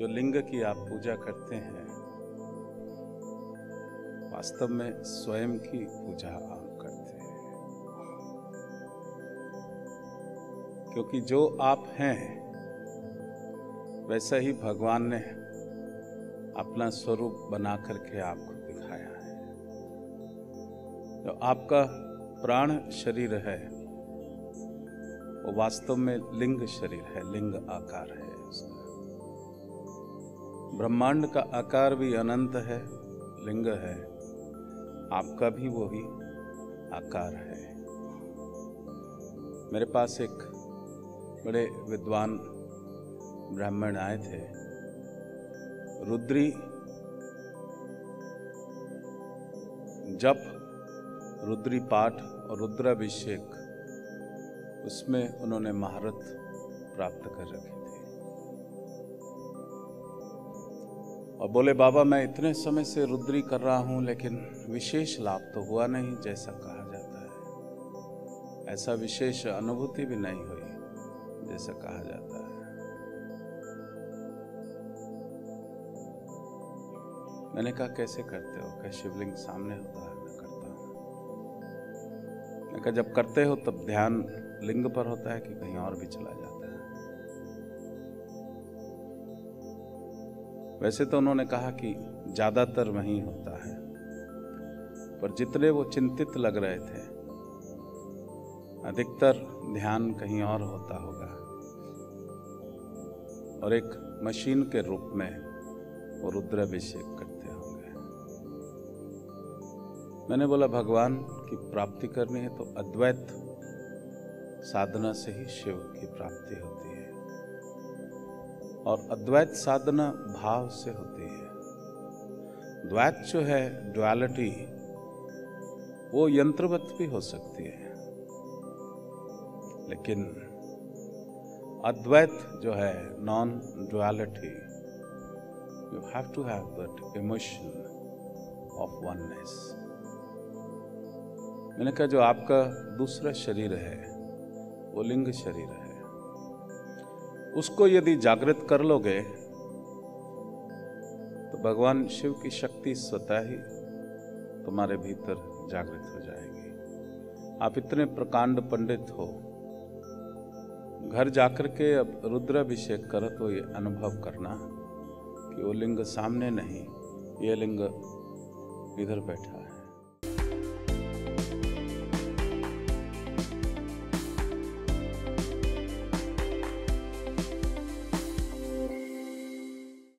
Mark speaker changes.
Speaker 1: जो लिंग की आप पूजा करते हैं, वास्तव में स्वयं की पूजा आप करते हैं। क्योंकि जो आप हैं, वैसा ही भगवान ने अपना स्वरूप बना करके आपको दिखाया है। जो आपका प्राण शरीर है, वो वास्तव में लिंग शरीर है, लिंग आकार है उसका। ब्रह्मांड का आकार भी अनंत है, लिंग है। आपका भी वो वही आकार है। मेरे पास एक बड़े विद्वान ब्राह्मण आए थे। रुद्री जप, रुद्री पाठ और रुद्राभिषेक, उसमें उन्होंने महारत प्राप्त कर रखी थी। और बोले, बाबा, मैं इतने समय से रुद्री कर रहा हूँ, लेकिन विशेष लाभ तो हुआ नहीं जैसा कहा जाता है। ऐसा विशेष अनुभूति भी नहीं हुई जैसा कहा जाता है। मैंने कहा, कैसे करते हो? क्या शिवलिंग सामने होता है मैं करता हूँ? मैं कहा, जब करते हो, तब ध्यान लिंग पर होता है कि कहीं और भी चला जाता है। वैसे तो उन्होंने कहा कि ज़्यादातर वहीं होता है। पर जितने वो चिंतित लग रहे थे, अधिकतर ध्यान कहीं और होता होगा। और एक मशीन के रूप में वो रुद्राभिषेक करते होंगे। मैंने बोला, भगवान की प्राप्ति करनी है तो अद्वैत साधना से ही शिव की प्राप्ति होती है और अद्वैत साधना भाव से होती है। द्वैत जो है ड्वालिटी वो यंत्रवत भी हो सकती है। लेकिन अद्वैत जो है non duality you have to have that emotion of oneness मैंने कहा, जो आपका दूसरा शरीर है, वो लिंग शरीर है। उसको यदि जागृत कर लोगे तो भगवान शिव की शक्ति स्वतः ही तुम्हारे भीतर जागृत हो जाएगी। आप इतने प्रकांड पंडित हो। घर जाकर के अब रुद्राभिषेक करो तो ये अनुभव करना कि वो लिंग सामने नहीं, ये लिंग इधर बैठा है।